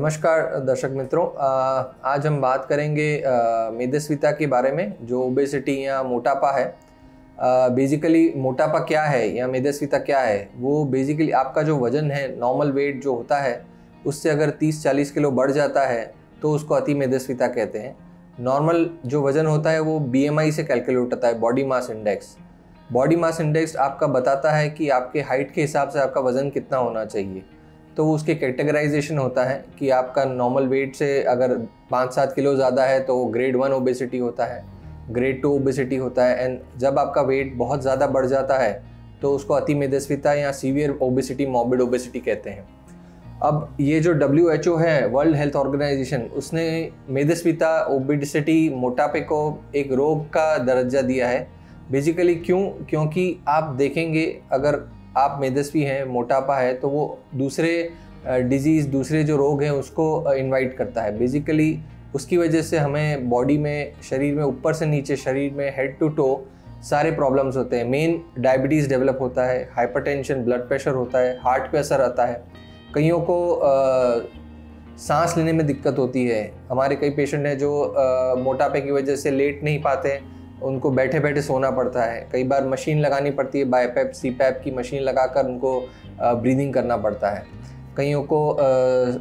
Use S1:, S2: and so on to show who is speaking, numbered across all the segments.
S1: नमस्कार, दर्शक मित्रों। आज हम बात करेंगे मेदस्विता के बारे में, जो ओबेसिटी या मोटापा है। बेसिकली मोटापा क्या है या मेदस्विता क्या है, वो बेसिकली आपका जो वज़न है नॉर्मल वेट जो होता है, उससे अगर 30-40 किलो बढ़ जाता है तो उसको अति मेदस्विता कहते हैं। नॉर्मल जो वज़न होता है, वो बी से कैलकुलेट होता है body mass index body mass index आपका बताता है कि आपके हाइट के हिसाब से आपका वज़न कितना होना चाहिए। तो उसके कैटेगराइजेशन होता है कि आपका नॉर्मल वेट से अगर पाँच सात किलो ज़्यादा है तो ग्रेड वन ओबेसिटी होता है ग्रेड टू ओबेसिटी होता है एंड जब आपका वेट बहुत ज़्यादा बढ़ जाता है तो उसको अति मेदस्विता या सीवियर ओबेसिटी मॉबिड ओबेसिटी कहते हैं। अब ये जो डब्ल्यू एच ओ है वर्ल्ड हेल्थ ऑर्गेनाइजेशन उसने मेदस्विता ओबेसिटी मोटापे को एक रोग का दर्जा दिया है। बेसिकली क्यों? क्योंकि आप देखेंगे, अगर आप मेदस्वी हैं मोटापा है तो वो दूसरे डिज़ीज़ दूसरे जो रोग हैं उसको इनवाइट करता है। बेसिकली उसकी वजह से हमें बॉडी में शरीर में ऊपर से नीचे शरीर में हेड टू टो सारे प्रॉब्लम्स होते हैं। मेन डायबिटीज़ डेवलप होता है हाइपरटेंशन ब्लड प्रेशर होता है हार्ट पे असर आता है। कईयों को आ, सांस लेने में दिक्कत होती है। हमारे कई पेशेंट हैं जो आ, मोटापे की वजह से लेट नहीं पाते उनको बैठे बैठे सोना पड़ता है। कई बार मशीन लगानी पड़ती है, बायपैप सी पैप की मशीन लगाकर उनको ब्रीदिंग करना पड़ता है। कईयों को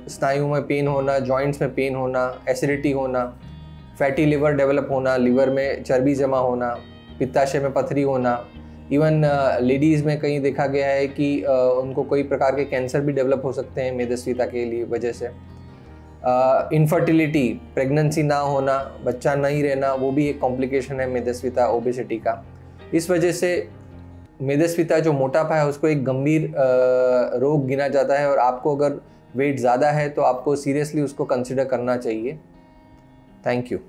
S1: स्नायु में पेन होना जॉइंट्स में पेन होना एसिडिटी होना फैटी लिवर डेवलप होना लिवर में चर्बी जमा होना, पित्ताशय में पथरी होना। इवन लेडीज़ में कहीं देखा गया है कि उनको कई प्रकार के कैंसर भी डेवलप हो सकते हैं मेदस्विता के लिए वजह से। इनफर्टिलिटी प्रेगनेंसी ना होना, बच्चा नहीं रहना, वो भी एक कॉम्प्लिकेशन है मेदस्विता ओबेसिटी का। इस वजह से मेदस्विता जो मोटापा है, उसको एक गंभीर रोग गिना जाता है और आपको अगर वेट ज़्यादा है तो आपको सीरियसली उसको कंसिडर करना चाहिए। Thank you